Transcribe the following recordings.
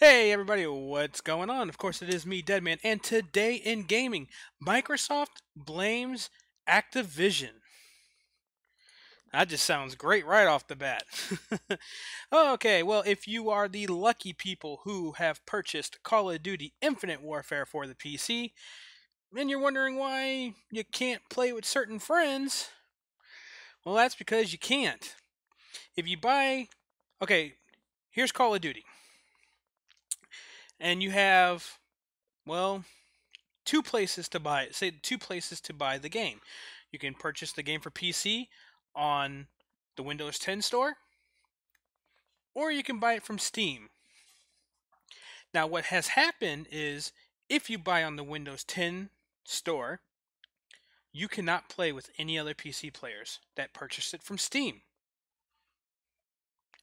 Hey everybody, what's going on? Of course, it is me, Deadman, and today in gaming, Microsoft blames Activision. That just sounds great right off the bat. okay, well, if you are the lucky people who have purchased Call of Duty Infinite Warfare for the PC, and you're wondering why you can't play with certain friends, well, that's because you can't. If you buy. Okay, here's Call of Duty and you have, well, two places to buy it. Say two places to buy the game. You can purchase the game for PC on the Windows 10 store, or you can buy it from Steam. Now, what has happened is if you buy on the Windows 10 store, you cannot play with any other PC players that purchased it from Steam.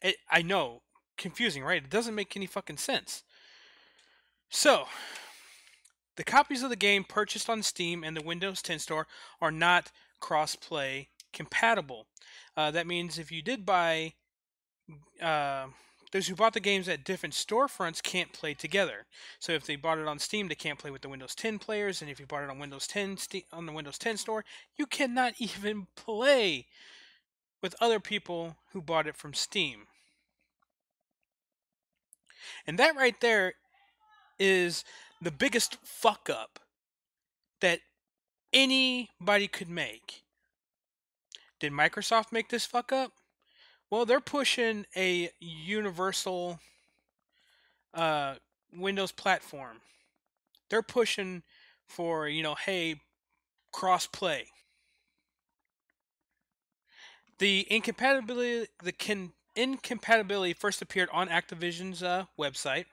It, I know, confusing, right? It doesn't make any fucking sense. So, the copies of the game purchased on Steam and the Windows 10 store are not cross-play compatible. Uh, that means if you did buy, uh, those who bought the games at different storefronts can't play together. So if they bought it on Steam, they can't play with the Windows 10 players, and if you bought it on Windows 10 on the Windows 10 store, you cannot even play with other people who bought it from Steam. And that right there is the biggest fuck up that anybody could make. Did Microsoft make this fuck up? Well, they're pushing a universal uh, Windows platform. They're pushing for, you know, hey, cross play. The incompatibility the incompatibility first appeared on Activision's uh, website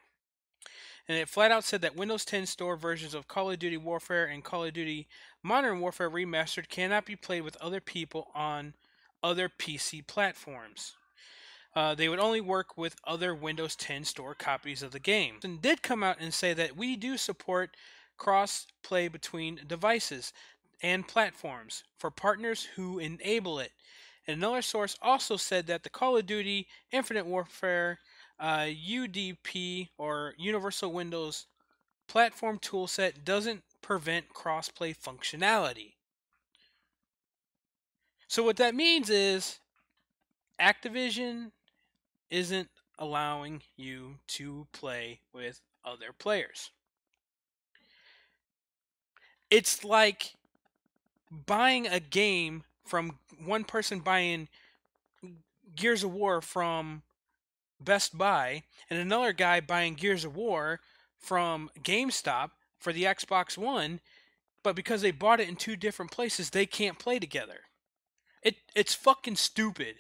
and it flat out said that Windows 10 store versions of Call of Duty Warfare and Call of Duty Modern Warfare Remastered cannot be played with other people on other PC platforms. Uh, they would only work with other Windows 10 store copies of the game. And did come out and say that we do support cross play between devices and platforms for partners who enable it. And another source also said that the Call of Duty Infinite Warfare uh, UDP or Universal Windows Platform Toolset doesn't prevent crossplay functionality. So what that means is Activision isn't allowing you to play with other players. It's like buying a game from one person buying Gears of War from Best Buy and another guy buying Gears of War from GameStop for the Xbox One, but because they bought it in two different places, they can't play together. It it's fucking stupid.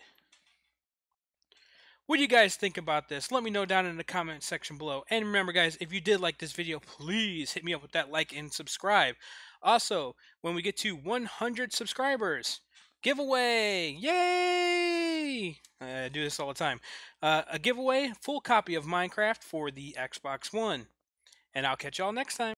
What do you guys think about this? Let me know down in the comment section below. And remember guys, if you did like this video, please hit me up with that like and subscribe. Also, when we get to 100 subscribers, giveaway! I do this all the time. Uh, a giveaway, full copy of Minecraft for the Xbox One. And I'll catch y'all next time.